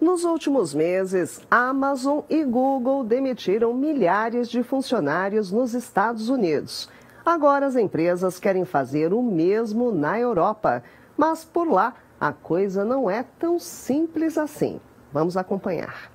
Nos últimos meses, Amazon e Google demitiram milhares de funcionários nos Estados Unidos. Agora as empresas querem fazer o mesmo na Europa, mas por lá a coisa não é tão simples assim. Vamos acompanhar.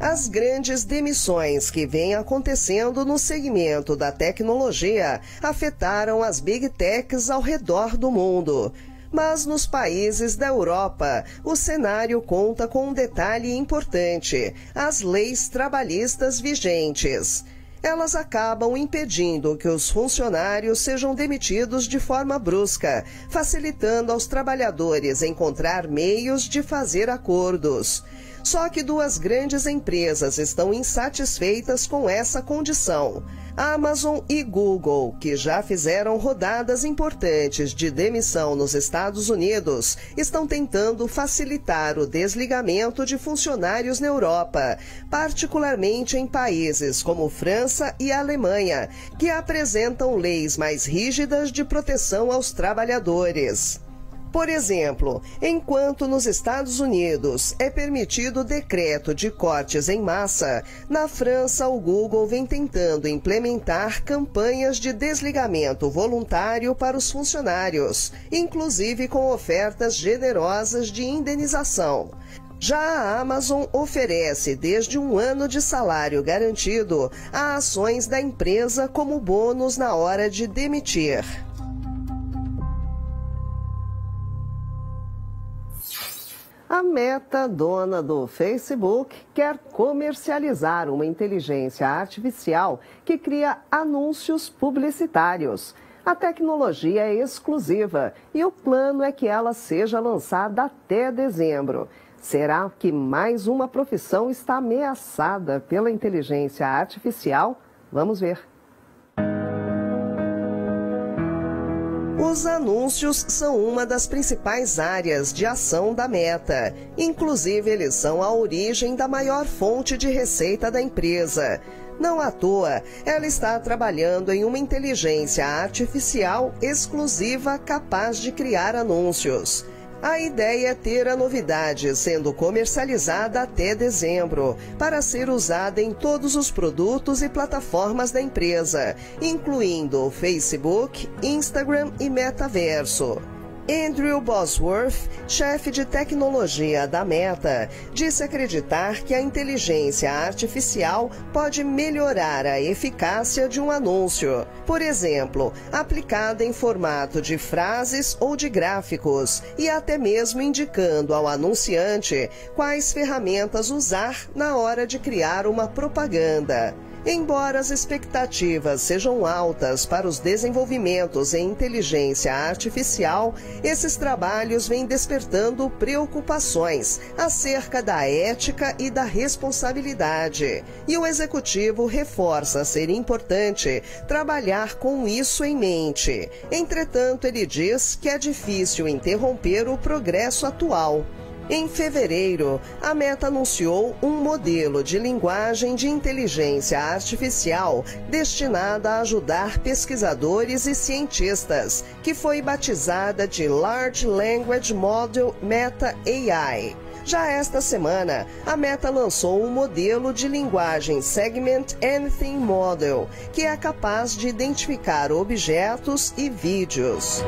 As grandes demissões que vêm acontecendo no segmento da tecnologia afetaram as big techs ao redor do mundo. Mas nos países da Europa, o cenário conta com um detalhe importante: as leis trabalhistas vigentes elas acabam impedindo que os funcionários sejam demitidos de forma brusca, facilitando aos trabalhadores encontrar meios de fazer acordos. Só que duas grandes empresas estão insatisfeitas com essa condição. Amazon e Google, que já fizeram rodadas importantes de demissão nos Estados Unidos, estão tentando facilitar o desligamento de funcionários na Europa, particularmente em países como França e Alemanha, que apresentam leis mais rígidas de proteção aos trabalhadores. Por exemplo, enquanto nos Estados Unidos é permitido decreto de cortes em massa, na França o Google vem tentando implementar campanhas de desligamento voluntário para os funcionários, inclusive com ofertas generosas de indenização. Já a Amazon oferece desde um ano de salário garantido a ações da empresa como bônus na hora de demitir. A Meta, dona do Facebook, quer comercializar uma inteligência artificial que cria anúncios publicitários. A tecnologia é exclusiva e o plano é que ela seja lançada até dezembro. Será que mais uma profissão está ameaçada pela inteligência artificial? Vamos ver. Os anúncios são uma das principais áreas de ação da Meta. Inclusive, eles são a origem da maior fonte de receita da empresa. Não à toa, ela está trabalhando em uma inteligência artificial exclusiva capaz de criar anúncios. A ideia é ter a novidade sendo comercializada até dezembro, para ser usada em todos os produtos e plataformas da empresa, incluindo Facebook, Instagram e Metaverso. Andrew Bosworth, chefe de tecnologia da Meta, disse acreditar que a inteligência artificial pode melhorar a eficácia de um anúncio. Por exemplo, aplicada em formato de frases ou de gráficos, e até mesmo indicando ao anunciante quais ferramentas usar na hora de criar uma propaganda. Embora as expectativas sejam altas para os desenvolvimentos em inteligência artificial, esses trabalhos vêm despertando preocupações acerca da ética e da responsabilidade. E o executivo reforça ser importante trabalhar com isso em mente. Entretanto, ele diz que é difícil interromper o progresso atual. Em fevereiro, a Meta anunciou um modelo de linguagem de inteligência artificial destinada a ajudar pesquisadores e cientistas, que foi batizada de Large Language Model Meta AI. Já esta semana, a Meta lançou um modelo de linguagem Segment Anything Model, que é capaz de identificar objetos e vídeos.